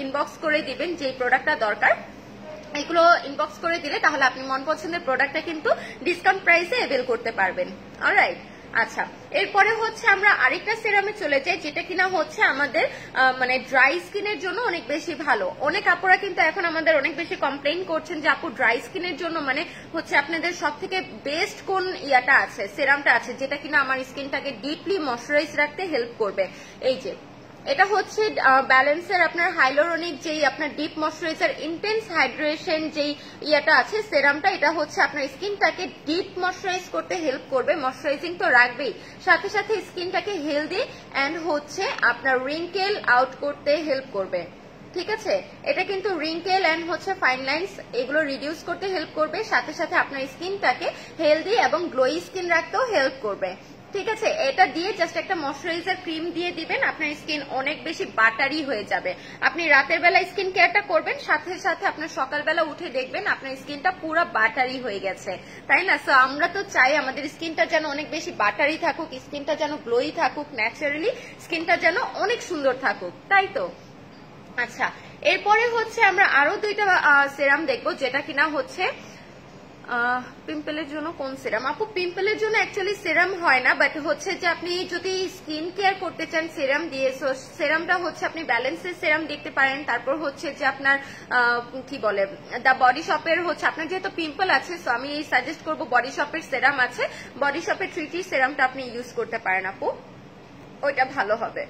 ইনবক্স করে দিবেন যে প্রোডাক্টটা দরকার। এগুলো ইনবক্স করে দিলে তাহলে আপনি মন পছন্দের প্রোডাক্টটা কিন্তু ডিসকাউন্ট প্রাইসে এভেল করতে পারবেন। অলরাইট আচ্ছা এরপরে হচ্ছে আমরা আরেকটা সেরামে চলে যাই, যেটা কিনা হচ্ছে আমাদের মানে ড্রাই স্কিনের জন্য অনেক বেশি ভালো। অনেক আপুরা কিন্তু এখন আমাদের অনেক বেশি কমপ্লেন করছেন যে, আপু ড্রাই স্কিনের জন্য মানে হচ্ছে আপনাদের সব থেকে বেস্ট কোন ইয়াটা আছে সেরামটা আছে, যেটা কিনা আমার স্কিনটাকে ডিপলি ময়শ্চারাইজ রাখতে হেল্প করবে? এই যে এটা হচ্ছে ব্যালেন্সের আপনার হাইলোরনিক যেই আপনার ডিপ ময়শ্চারাইজার ইন্টেন্স হাইড্রেশন যেই ইয়াটা আছে সেরামটা এটা হচ্ছে আপনার স্কিনটাকে ডিপ ময়শ্চারাইজ করতে হেল্প করবে। ময়শ্চারাইজিং তো রাখবেই। সাথে সাথে স্কিনটাকে হেলদি অ্যান্ড হচ্ছে আপনার রিঙ্কেল আউট করতে হেল্প করবে। ঠিক আছে? এটা কিন্তু রিঙ্কেল অ্যান্ড হচ্ছে ফাইন লাইন্স এগুলো রিডিউস করতে হেল্প করবে। সাথে সাথে আপনার স্কিনটাকে হেলদি এবং গ্লোই স্কিন রাখতেও হেল্প করবে। ঠিক আছে, এটা দিয়ে জাস্ট একটা ময়শ্চারাইজার ক্রিম দিয়ে দিবেন, আপনার স্কিন অনেক বেশি বাটারি হয়ে যাবে। আপনি রাতের বেলা স্কিন কেয়ারটা করবেন, সাথে সাথে আপনার সকালবেলা উঠে দেখবেন আপনার স্কিনটা পুরো বাটারি হয়ে গেছে। তাই না? সো আমরা তো চাই আমাদের স্কিনটা যেন অনেক বেশি বাটারি থাকুক স্কিনটা যেন গ্লোই থাকুক ন্যাচারালি স্কিনটা যেন অনেক সুন্দর থাকুক। তাই তো? আচ্ছা এরপরে হচ্ছে আমরা আরও দুইটা সেরাম দেখব, যেটা কিনা হচ্ছে পিম্পলের জন্য কোন সিরাম আপু, পিম্পলের জন্য অ্যাকচুয়ালি সিরাম হয় না বাট হচ্ছে যে আপনি যদি স্কিন কেয়ার করতে চান সিরাম দিয়ে সো সিরামটা হচ্ছে আপনি ব্যালেন্সের সিরাম দেখতে পারেন, তারপর হচ্ছে যে আপনার কি বলে দ্য বডি শপের হচ্ছে, আপনার যেহেতু পিম্পল আছে সো আমি সাজেস্ট করব বডি শপের সিরাম আছে বডি শপের থ্রিটি সিরামটা আপনি ইউজ করতে পারেন, আপু। ওইটা ভালো হবে।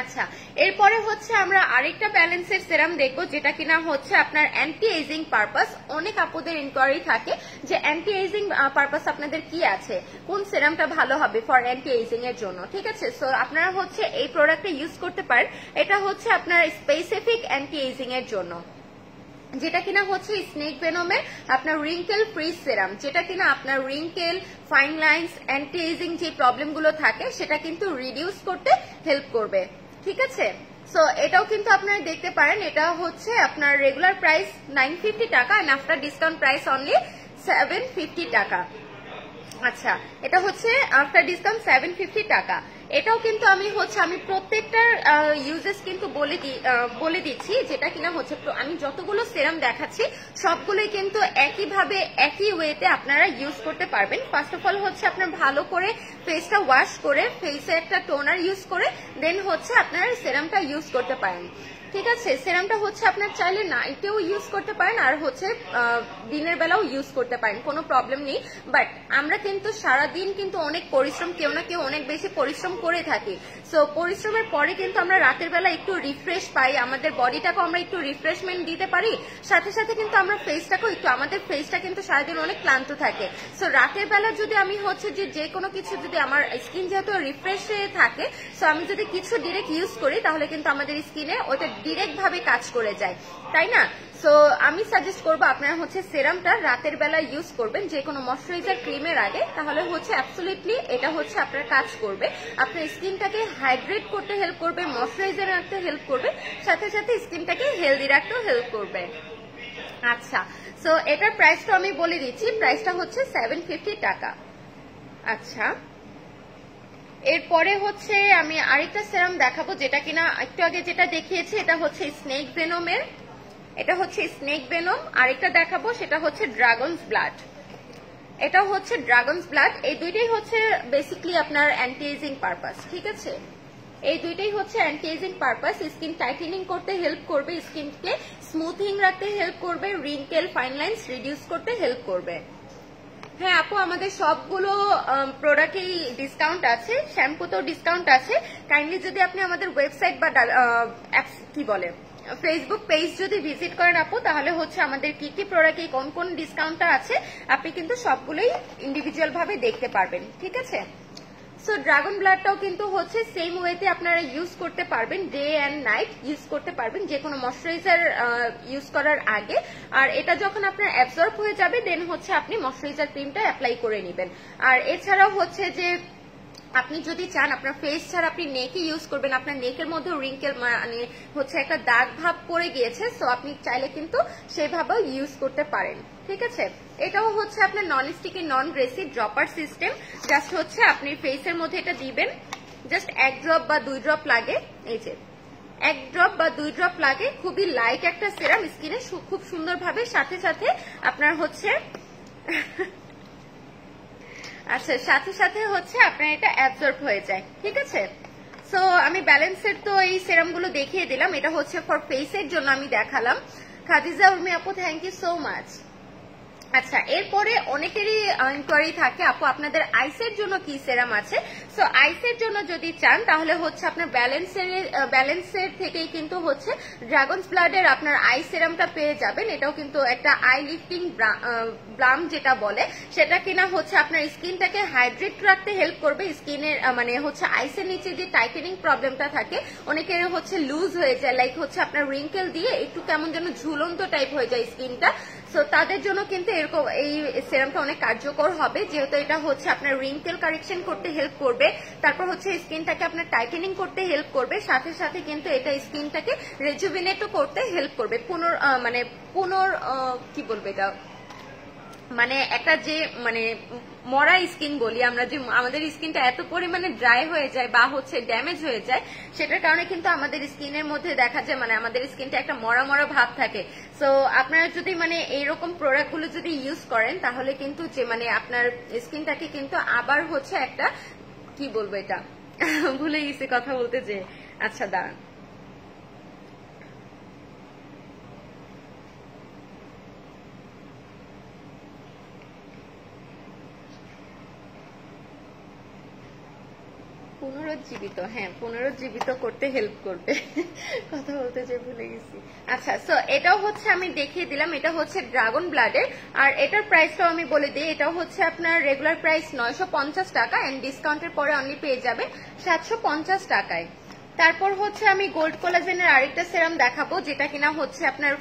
আচ্ছা এরপরে হচ্ছে আমরা আরেকটা ব্যালেন্সের সেরাম দেখব, যেটা কিনা হচ্ছে আপনার অ্যান্টি এজিং পারপাস অনেক আপুদের ইনকোয়ারি থাকে যে অ্যান্টি এজিং পারপাস আপনাদের কি আছে? কোন সেরামটা ভালো হবে ফর অ্যান্টি এজিং এর জন্য? ঠিক আছে? সো আপনারা হচ্ছে এই প্রোডাক্টটা ইউজ করতে পারেন। এটা হচ্ছে আপনার স্পেসিফিক অ্যান্টি এজিং এর জন্য। যেটা কিনা হচ্ছে স্নেক ভেনমের আপনার রিঙ্কেল ফ্রি সেরাম যেটা কিনা আপনার wrinkle fine lines anti ageing যে প্রবলেমগুলো থাকে, সেটা কিন্তু রিডিউস করতে হেল্প করবে। ঠিক আছে? সো এটাও কিন্তু আপনারা দেখতে পারেন। এটা হচ্ছে আপনার রেগুলার প্রাইস নাইন ফিফটি টাকা and after discount price only seven টাকা। আচ্ছা এটা হচ্ছে আফটার ডিসকাউন্ট সেভেন টাকা। এটাও কিন্তু আমি হচ্ছে, আমি প্রত্যেকটার ইউজেস কিন্তু বলে বলে দিচ্ছি, যেটা কিনা হচ্ছে আমি যতগুলো সেরাম দেখাচ্ছি, সবগুলোই কিন্তু একইভাবে, একই ওয়েতে আপনারা ইউজ করতে পারবেন। ফার্স্ট অফ অল হচ্ছে আপনার ভালো করে ফেসটা ওয়াশ করে ফেসে একটা টোনার ইউজ করে দেন হচ্ছে আপনারা সেরামটা ইউজ করতে পারেন। ঠিক আছে সেরামটা হচ্ছে আপনার চাইলে নাইটেও ইউজ করতে পারেন, আর হচ্ছে দিনের বেলাও ইউজ করতে পারেন, কোনো প্রবলেম নেই। বাট আমরা কিন্তু সারা দিন কিন্তু অনেক পরিশ্রম, কেউ না কেউ অনেক বেশি পরিশ্রম করে থাকি। সো পরিশ্রমের পরে কিন্তু আমরা রাতের বেলা একটু রিফ্রেশ পাই, আমাদের বডিটাকেও আমরা একটু রিফ্রেশমেন্ট দিতে পারি। সাথে সাথে কিন্তু আমরা ফেসটাকেও একটু, আমাদের ফেসটা কিন্তু সারাদিন অনেক ক্লান্ত থাকে। সো রাতের বেলা যদি আমি হচ্ছে যে যে কোনো কিছু যদি আমার স্কিন যেহেতু রিফ্রেশে থাকে সো আমি যদি কিছু ডিরেক্ট ইউজ করি, তাহলে কিন্তু আমাদের স্কিনে ওইটা ডিরেক্ট ভাবে কাজ করে যায়। তাই না? সো আমি সাজেস্ট করব আপনারা হচ্ছে সেরামটা রাতের বেলা ইউজ করবেন, যে কোনো ময়শ্চারাইজার ক্রিমের আগে। তাহলে হচ্ছে অ্যাবসোলিটলি এটা হচ্ছে আপনার কাজ করবে। আপনার স্কিনটাকে হাইড্রেট করতে হেল্প করবে ময়শ্চারাইজার রাখতে হেল্প করবে, সাথে সাথে স্কিনটাকে হেলদি রাখতেও হেল্প করবে। আচ্ছা সো এটার প্রাইসটা আমি বলে দিচ্ছি প্রাইসটা হচ্ছে সেভেন টাকা। আচ্ছা এরপরে হচ্ছে আমি আরেকটা সেরাম দেখাবো, যেটা কিনা একটু আগে যেটা দেখিয়েছি, এটা হচ্ছে স্নেক ভেনমের এটা হচ্ছে স্নেক ভেনম আরেকটা দেখাবো, সেটা হচ্ছে ড্রাগনস ব্লাড এটা হচ্ছে ড্রাগনস ব্লাড এই দুইটাই হচ্ছে বেসিকলি আপনার অ্যান্টি এজিং পারপাস ঠিক আছে? এই দুইটাই হচ্ছে anti ageing purpose skin tightening করতে হেল্প করবে স্কিনকে স্মুথিং রাখতে হেল্প করবে রিঙ্কেল ফাইন লাইন্স রিডিউস করতে হেল্প করবে। হ্যাঁ আপু, আমাদের সবগুলো প্রোডাক্টেই ডিসকাউন্ট আছে শ্যাম্পুতেও ডিসকাউন্ট আছে। কাইন্ডলি যদি আপনি আমাদের ওয়েবসাইট বা কি বলে? ফেসবুক পেজ যদি ভিজিট করেন আপু, তাহলে হচ্ছে আমাদের কি কি প্রোডাক্টে কোন কোন ডিসকাউন্টটা আছে, আপনি কিন্তু সবগুলোই ইন্ডিভিজুয়াল ভাবে দেখতে পারবেন, ঠিক আছে? সো ড্রাগন ব্লাডটাও কিন্তু হচ্ছে সেম ওয়েতে আপনারা ইউজ করতে পারবেন ডে অ্যান্ড নাইট ইউজ করতে পারবেন যে কোনো ময়শ্চারাইজার ইউজ করার আগে। আর এটা যখন আপনার অ্যাবজর্ব হয়ে যাবে দেন হচ্ছে আপনি ময়শ্চারাইজার ক্রিমটা অ্যাপ্লাই করে নেবেন। আর এছাড়াও হচ্ছে যে আপনি যদি চান, আপনার ফেস ছাড়া আপনি নেকে ইউজ করবেন। আপনার নেকের মধ্যে রিঙ্কেল মানে হচ্ছে একটা দাগ ভাব পড়ে গিয়েছে সো আপনি চাইলে কিন্তু সেভাবেও ইউজ করতে পারেন। ঠিক আছে? এটাও হচ্ছে আপনার non sticky non greasy dropper system just হচ্ছে আপনি ফেসের মধ্যে এটা দিবেন। জাস্ট এক ড্রপ বা দুই ড্রপ লাগে। এই যে, এক ড্রপ বা দুই ড্রপ লাগে। খুবই লাইট একটা সেরাম স্কিনে খুব সুন্দরভাবে সাথে সাথে আপনার হচ্ছে আচ্ছা সাথে সাথে হচ্ছে আপনার এটা অ্যাবজর্ব হয়ে যায়, ঠিক আছে? সো আমি ব্যালেন্সের তো এই সেরামগুলো দেখিয়ে দিলাম, এটা হচ্ছে ফর ফেসের জন্য আমি দেখালাম। খাদিজা উর্মি আপু থ্যাংক ইউ সো মাচ আচ্ছা এরপরে অনেকেরই ইনকোয়ারি থাকে, আপু, আপনাদের আইসের জন্য কি সেরাম আছে? সো আইসের জন্য যদি চান, তাহলে হচ্ছে আপনার ব্যালেন্সের ব্যালেন্সের থেকেই কিন্তু হচ্ছে ড্রাগনস ব্লাডের আপনার আই সেরামটা পেয়ে যাবেন। এটাও কিন্তু একটা আই লিফটিং ব্লাম যেটা বলে, সেটা কিনা হচ্ছে আপনার স্কিনটাকে হাইড্রেট রাখতে হেল্প করবে। স্কিনের মানে হচ্ছে আইসের নিচে যে টাইটেনিং প্রবলেমটা থাকে, অনেকের হচ্ছে লুজ হয়ে যায় লাইক হচ্ছে আপনার রিঙ্কেল দিয়ে একটু কেমন যেন ঝুলন্ত টাইপ হয়ে যায় স্কিনটা। সো তাদের জন্য কিন্তু এরকম এই সেরামটা অনেক কার্যকর হবে। যেহেতু এটা হচ্ছে আপনার রিঙ্কেল কারেকশন করতে হেল্প করবে, তারপর হচ্ছে স্কিনটাকে আপনার টাইটেনিং করতে হেল্প করবে, সাথে সাথে কিন্তু এটা স্কিনটাকে রেজুভিনেটও করতে হেল্প করবে। পুনর মানে পুনর কি বলবে এটা? মানে একটা যে মানে মরা স্কিন বলি আমরা যে, আমাদের স্কিনটা এত পরিমাণে ড্রাই হয়ে যায় বা হচ্ছে ড্যামেজ হয়ে যায়, সেটার কারণে কিন্তু আমাদের স্কিনের মধ্যে দেখা যায় মানে আমাদের স্কিনটা একটা মরা মরা ভাব থাকে। সো আপনারা যদি মানে এইরকম প্রোডাক্টগুলো যদি ইউজ করেন, তাহলে কিন্তু যে মানে আপনার স্কিনটাকে কিন্তু আবার হচ্ছে একটা, কি বলব এটা? <laughs> ভুলে গেছি কথা বলতে যে আচ্ছা দাঁড়ান। পুনরুজ্জীবিত হ্যাঁ পুনরুজ্জীবিত করতে হেল্প করবে। কথা বলতে যে ভুলে গেছি। আচ্ছা সো এটাও হচ্ছে আমি দেখিয়ে দিলাম, এটা হচ্ছে ড্রাগন ব্লাডের আর এটার প্রাইসটাও আমি বলে দিই, এটাও হচ্ছে আপনার রেগুলার প্রাইস নয়শো পঞ্চাশ টাকা অ্যান্ড ডিসকাউন্টের পরে অনলি পেয়ে যাবেন সাতশো পঞ্চাশ টাকায়। তারপর হচ্ছে আমি গোল্ড কোলাজেনের আরেকটা সেরাম দেখাবো, যেটা কিনা হচ্ছে আপনার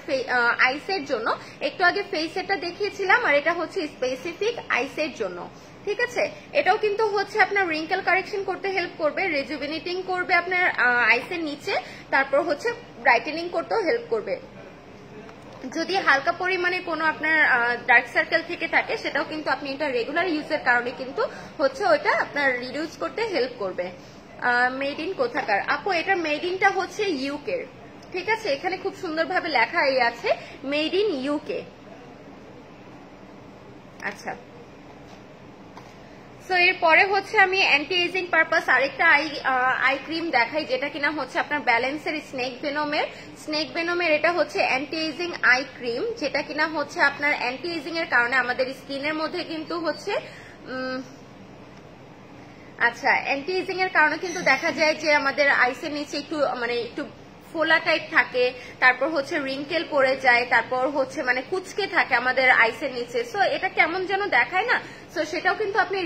আইসের জন্য। একটু আগে ফেসেরটা দেখিয়েছিলাম, আর এটা হচ্ছে স্পেসিফিক আইসের জন্য। ঠিক আছে? এটাও কিন্তু হচ্ছে আপনার রিঙ্কেল কারেকশন করতে হেল্প করবে রেজুভিনেটিং করবে আপনার আইসের নিচে, তারপর হচ্ছে ব্রাইটেনিং করতেও হেল্প করবে। যদি হালকা পরিমাণে কোনো আপনার ডার্ক সার্কেল থেকে থাকে, সেটাও কিন্তু আপনি এটা রেগুলার ইউজের কারণে কিন্তু হচ্ছে ওইটা আপনার রিডিউস করতে হেল্প করবে। মেড ইন কোথাকার? আপু, এটা মেড ইনটা হচ্ছে ইউকের ঠিক আছে? এখানে খুব সুন্দরভাবে লেখা এই আছে মেড ইন ইউকে আচ্ছা। সো এরপরে হচ্ছে আমি অ্যান্টি এজিং পারপাস আরেকটা আই আই ক্রিম দেখাই, যেটা কিনা হচ্ছে আপনার ব্যালেন্সের স্নেক ভেনোমের স্নেক ভেনোমের এটা হচ্ছে অ্যান্টি এজিং আই ক্রিম যেটা কিনা হচ্ছে আপনার অ্যান্টি এজিং এর কারণে আমাদের স্কিনের মধ্যে কিন্তু হচ্ছে আচ্ছা অ্যান্টি এজিং এর কারণে কিন্তু দেখা যায় যে আমাদের আইসের নিচে একটু মানে একটু ফোলা টাইপ থাকে, তারপর হচ্ছে রিঙ্কেল পড়ে যায়, তারপর হচ্ছে মানে কুচকে থাকে আমাদের আইসের নিচে। সো এটা কেমন যেন দেখায় না? সো সেটাও কিন্তু আপনি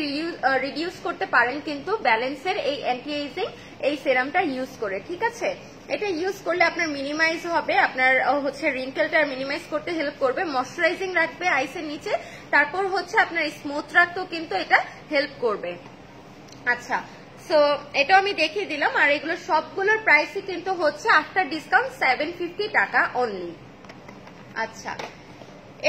রিডিউস করতে পারেন কিন্তু ব্যালেন্সের এই অ্যান্টি এজিং এই সেরামটা ইউজ করে, ঠিক আছে? এটা ইউজ করলে আপনার মিনিমাইজ হবে, আপনার হচ্ছে রিঙ্কেলটা মিনিমাইজ করতে হেল্প করবে ময়শ্চারাইজিং রাখবে আইসের নিচে, তারপর হচ্ছে আপনার স্মুথ রাখতেও কিন্তু এটা হেল্প করবে। আচ্ছা সো এটাও আমি দেখিয়ে দিলাম, আর এগুলো সবগুলোর প্রাইসই কিন্তু হচ্ছে আফটার ডিসকাউন্ট সেভেন ফিফটি টাকা অনলি আচ্ছা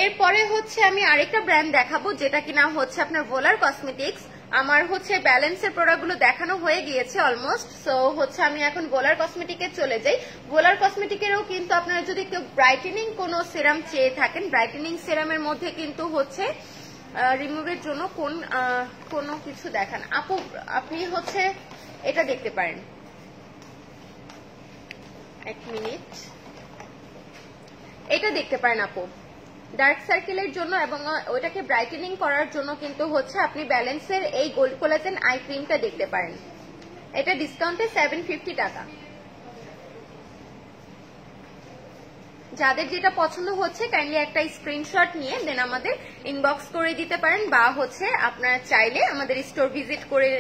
এরপরে হচ্ছে আমি আরেকটা ব্র্যান্ড দেখাবো, যেটা কিনা হচ্ছে আপনার ভোলার কসমেটিক্স আমার হচ্ছে ব্যালেন্সের প্রোডাক্টগুলো দেখানো হয়ে গিয়েছে অলমোস্ট সো হচ্ছে আমি এখন বোলার কসমেটিকে চলে যাই। বোলার কসমেটিকেরও কিন্তু আপনারা যদি কেউ ব্রাইটেনিং কোনো সেরাম চেয়ে থাকেন ব্রাইটেনিং সেরামের মধ্যে কিন্তু হচ্ছে রিমুভের জন্য কোন কোনো কিছু দেখান। আপু, আপনি হচ্ছে এটা দেখতে পারেন। এক মিনিট। এটা দেখতে পারেন আপু। ডার্ক সার্কেলের জন্য এবং ওইটাকে ব্রাইটেনিং করার জন্য কিন্তু হচ্ছে আপনি ব্যালেন্সের এই গোল্ড কোলাজেন আই ক্রিমটা দেখতে পারেন। এটা ডিসকাউন্টে সেভেন ফিফটি টাকা। যাদের যেটা পছন্দ হচ্ছে কাইন্ডলি একটা স্ক্রিনশট নিয়ে দেন আমাদের ইনবক্স করে দিতে পারেন বা হচ্ছে আপনারা চাইলে আমাদের স্টোর ভিজিট করে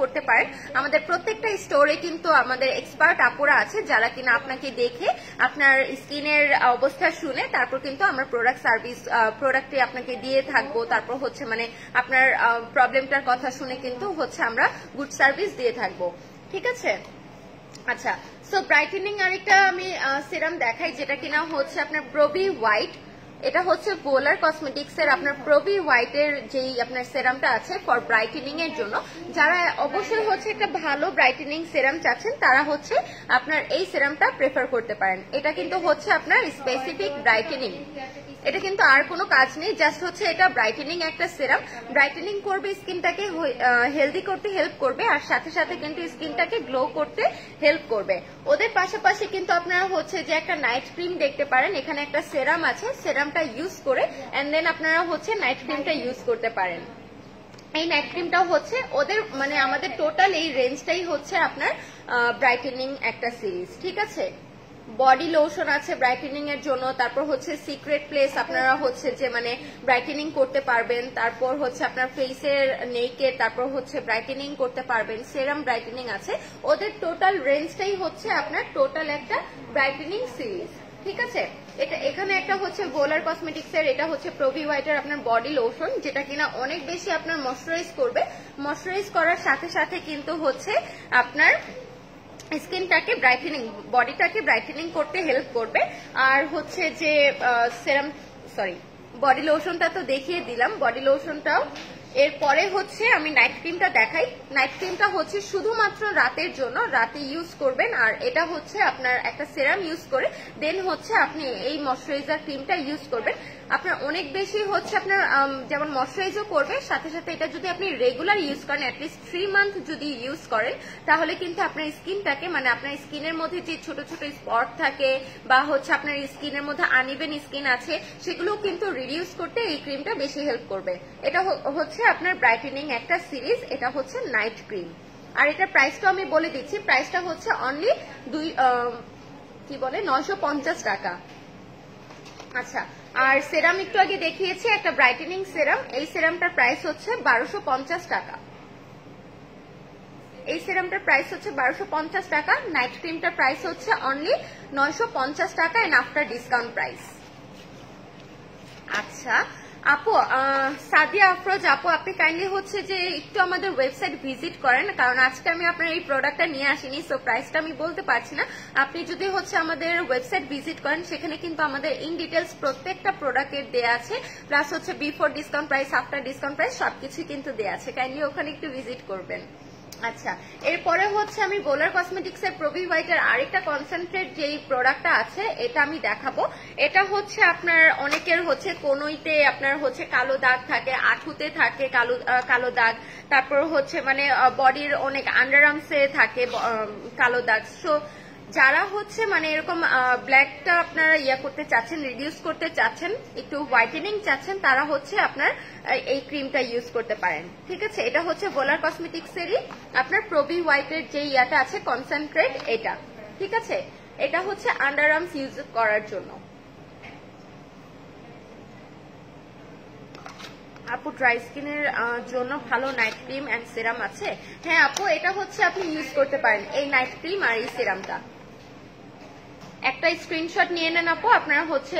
করতে পারেন। আমাদের প্রত্যেকটা স্টোরে কিন্তু আমাদের এক্সপার্ট আপুরা আছে যারা কিনা আপনাকে দেখে আপনার স্কিনের অবস্থা শুনে তারপর কিন্তু আমরা প্রোডাক্ট সার্ভিস প্রোডাক্টে আপনাকে দিয়ে থাকব। তারপর হচ্ছে মানে আপনার প্রবলেমটার কথা শুনে কিন্তু হচ্ছে আমরা গুড সার্ভিস দিয়ে থাকব। ঠিক আছে? আচ্ছা সো ব্রাইটেনিং আরেকটা আমি সেরাম দেখাই যেটা কিনা হচ্ছে আপনার ব্রবি হোয়াইট এটা হচ্ছে বোলার কসমেটিক্স এর আপনার প্রবি হোয়াইট এর যেই আপনার সেরামটা আছে ফর ব্রাইটেনিং এর জন্য। যারা অবশ্যই হচ্ছে একটা ভালো ব্রাইটেনিং সেরাম চাচ্ছেন, তারা হচ্ছে আপনার এই সেরামটা প্রেফার করতে পারেন। এটা কিন্তু হচ্ছে আপনার স্পেসিফিক ব্রাইটেনিং এটা কিন্তু আর কোনো কাজ নেই জাস্ট হচ্ছে এটা ব্রাইটেনিং একটা সেরাম ব্রাইটেনিং করবে স্কিনটাকে হেলদি করতে হেল্প করবে, আর সাথে সাথে কিন্তু স্কিনটাকে গ্লো করতে হেল্প করবে। ওদের পাশাপাশি কিন্তু আপনারা হচ্ছে যে একটা নাইট ক্রিম দেখতে পারেন, এখানে একটা সেরাম আছে। সেরামটা ইউজ করে অ্যান্ড দেন আপনারা হচ্ছে নাইট ক্রিমটা ইউজ করতে পারেন। এই নাইট ক্রিমটাও হচ্ছে ওদের মানে আমাদের টোটাল এই রেঞ্জটাই হচ্ছে আপনার ব্রাইটেনিং একটা সিরিজ ঠিক আছে? বডি লোশন আছে ব্রাইটেনিং এর জন্য, তারপর হচ্ছে সিক্রেট প্লেস আপনারা হচ্ছে যে মানে ব্রাইটেনিং করতে পারবেন, তারপর হচ্ছে আপনার ফেসের নেকের তারপর হচ্ছে ব্রাইটেনিং করতে পারবেন সেরাম ব্রাইটেনিং আছে। ওদের টোটাল রেঞ্জটাই হচ্ছে আপনার টোটাল একটা ব্রাইটেনিং সিরিজ ঠিক আছে? এটা এখানে একটা হচ্ছে বোলার কসমেটিক্স এর, এটা হচ্ছে প্রভি হোয়াইটার আপনার বডি লোশন যেটা কিনা অনেক বেশি আপনার ময়শ্চারাইজ করবে। ময়শ্চারাইজ করার সাথে সাথে কিন্তু হচ্ছে আপনার স্কিনটাকে ব্রাইটেনিং বডিটাকে ব্রাইটেনিং করতে হেল্প করবে। আর হচ্ছে যে সেরাম সরি বডি লোশনটা তো দেখিয়ে দিলাম। বডি লোশনটাও এরপরে হচ্ছে আমি নাইট ক্রিমটা দেখাই। নাইট ক্রিমটা হচ্ছে শুধুমাত্র রাতের জন্য, রাতে ইউজ করবেন। আর এটা হচ্ছে আপনার একটা সেরাম ইউজ করে দেন হচ্ছে আপনি এই ময়শ্চারাইজার ক্রিমটা ইউজ করবেন। আপনার অনেক বেশি হচ্ছে আপনার যেমন ময়শ্চারাইজও করবে, সাথে সাথে এটা যদি আপনি রেগুলার ইউজ করেন অ্যাটলিস্ট থ্রি মান্থ যদি ইউজ করেন, তাহলে কিন্তু আপনার স্কিনটাকে মানে আপনার স্কিনের মধ্যে যে ছোট ছোট স্পট থাকে, বা হচ্ছে আপনার স্কিনের মধ্যে আনইভেন স্কিন আছে সেগুলো কিন্তু রিডিউস করতে এই ক্রিমটা বেশি হেল্প করবে। এটা হচ্ছে আপনার ব্রাইটেনিং একটা সিরিজ এটা হচ্ছে নাইট ক্রিম আর এটার প্রাইসটা আমি বলে দিচ্ছি প্রাইসটা হচ্ছে অনলি দুই কি বলে, নয়শো পঞ্চাশ টাকা। আচ্ছা আর সেরাম একটু আগে দেখিয়েছি, একটা ব্রাইটেনিং সেরাম এই সেরামটার প্রাইস হচ্ছে বারোশো পঞ্চাশ টাকা। এই সিরামটার প্রাইস হচ্ছে বারোশো পঞ্চাশ টাকা নাইট ক্রিমটার প্রাইস হচ্ছে অনলি নয়শো পঞ্চাশ টাকা এন্ড আফটার ডিসকাউন্ট প্রাইস আচ্ছা আপু সাদিয়া আফরোজ, আপু, আপনি কাইন্ডলি হচ্ছে যে একটু আমাদের ওয়েবসাইট ভিজিট করেন, কারণ আজকে আমি আপনার এই প্রোডাক্টটা নিয়ে আসিনি সো প্রাইসটা আমি বলতে পারছি না। আপনি যদি হচ্ছে আমাদের ওয়েবসাইট ভিজিট করেন, সেখানে কিন্তু আমাদের ইন ডিটেলস প্রত্যেকটা প্রোডাক্টের দেয়া আছে প্লাস হচ্ছে before discount price after discount price সবকিছু কিন্তু দেয়া আছে। কাইন্ডলি ওখানে একটু ভিজিট করবেন। আচ্ছা এরপরে হচ্ছে আমি বোলার কসমেটিক্স এর প্রবি হোয়াইটের আরেকটা কনসেন্ট্রেট যেই প্রোডাক্টটা আছে, এটা আমি দেখাবো। এটা হচ্ছে আপনার অনেকের হচ্ছে কোনোইতে আপনার হচ্ছে কালো দাগ থাকে, আঠুতে থাকে কালো কালো দাগ। তারপর হচ্ছে মানে বডির অনেক আন্ডারআর্মসে থাকে কালো দাগ। সো যারা হচ্ছে মানে এরকম ব্ল্যাকটা আপনারা ইয়া করতে চাচ্ছেন রিডিউস করতে চাচ্ছেন, একটু হোয়াইটেনিং চাচ্ছেন, তারা হচ্ছে আপনার এই ক্রিমটা ইউজ করতে পারেন। ঠিক আছে? এটা হচ্ছে বোলার কসমেটিক্স এরই আপনার প্রবি হোয়াইটের যে ইয়াটা আছে কনসেন্ট্রেট এটা। ঠিক আছে? এটা হচ্ছে আন্ডার আর্মস ইউজ করার জন্য। আপু ড্রাই স্কিনের জন্য ভালো নাইট ক্রিম অ্যান্ড সিরাম আছে। হ্যাঁ আপু, এটা হচ্ছে আপনি ইউজ করতে পারেন, এই নাইট ক্রিম আর এই সিরামটা একটা স্ক্রিনশট নিয়ে নেন আপু। আপনারা হচ্ছে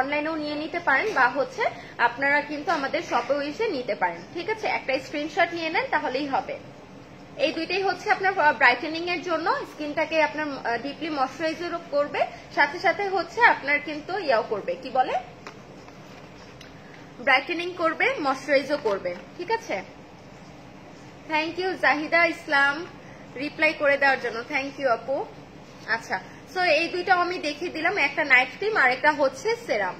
অনলাইনেও নিয়ে নিতে পারেন বা হচ্ছে আপনারা কিন্তু আমাদের শপেও এসে নিতে পারেন। ঠিক আছে? একটা স্ক্রিনশট নিয়ে নেন, তাহলেই হবে। এই দুইটাই হচ্ছে আপনার ব্রাইটেনিং এর জন্য। স্কিনটাকে আপনার ডিপলি ময়শ্চারাইজারও করবে। সাথে সাথে হচ্ছে আপনার কিন্তু ইয়াও করবে। কি বলে? ব্রাইটেনিং করবে ময়শ্চারাইজও করবে। ঠিক আছে? Thank you Jahida Islam reply করে দেওয়ার জন্য। থ্যাংক ইউ আপু। আচ্ছা সো এই দুইটা আমি দেখিয়ে দিলাম একটা নাইট ক্রিম আর একটা হচ্ছে সেরাম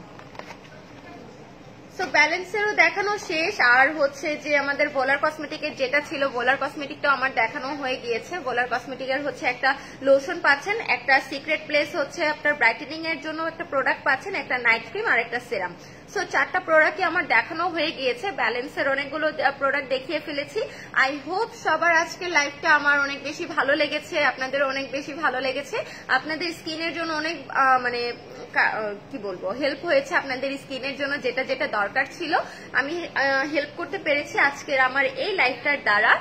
সো ব্যালেন্সেরও দেখানো শেষ। আর হচ্ছে যে আমাদের বোলার কসমেটিকের যেটা ছিল বোলার কসমেটিকটা আমার দেখানো হয়ে গিয়েছে। বোলার কসমেটিকের হচ্ছে একটা লোশন পাচ্ছেন, একটা সিক্রেট প্লেস হচ্ছে আপনার ব্রাইটেনিং এর জন্য একটা প্রোডাক্ট পাচ্ছেন, একটা নাইট ক্রিম আর একটা সেরাম সো চারটা প্রোডাক্টই আমার দেখানো হয়ে গিয়েছে। ব্যালেন্সের অনেকগুলো প্রোডাক্ট দেখিয়ে ফেলেছি। আই হোপ সবার আজকে লাইফটা আমার অনেক বেশি ভালো লেগেছে, আপনাদের অনেক বেশি ভালো লেগেছে। আপনাদের স্কিনের জন্য অনেক মানে কি বলব হেল্প হয়েছে আপনাদের স্কিনের জন্য, যেটা যেটা দরকার ছিল। আমি হেল্প করতে পেরেছি আজকের আমার এই লাইফটার দ্বারা।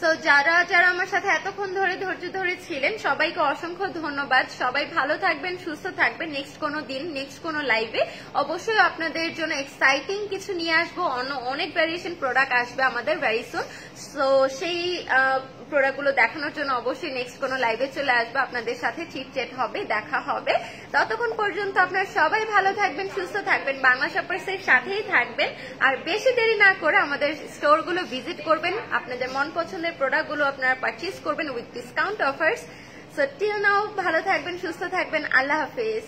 সো যারা যারা আমার সাথে এতক্ষণ ধরে ধৈর্য ধরে ছিলেন, সবাইকে অসংখ্য ধন্যবাদ। সবাই ভালো থাকবেন, সুস্থ থাকবেন। নেক্সট কোনো দিন নেক্সট কোনো লাইভে অবশ্যই আপনাদের জন্য এক্সাইটিং কিছু নিয়ে আসব। অন্য অনেক ভ্যারিয়েশন প্রোডাক্ট আসবে আমাদের ভ্যারি সুন সো সেই প্রোডাক্টগুলো দেখানোর জন্য অবশ্যই নেক্সট কোনো লাইভে চলে আসব। আপনাদের সাথে চিটচেট হবে, দেখা হবে। ততক্ষণ পর্যন্ত আপনারা সবাই ভালো থাকবেন, সুস্থ থাকবেন, বাংলা শপার্সের সাথেই থাকবেন। আর বেশি দেরি না করে আমাদের স্টোরগুলো ভিজিট করবেন। আপনাদের মন পছন্দের প্রোডাক্টগুলো আপনারা পারচেস করবেন with discount offers so now ভালো থাকবেন, সুস্থ থাকবেন। আল্লাহ হাফিজ।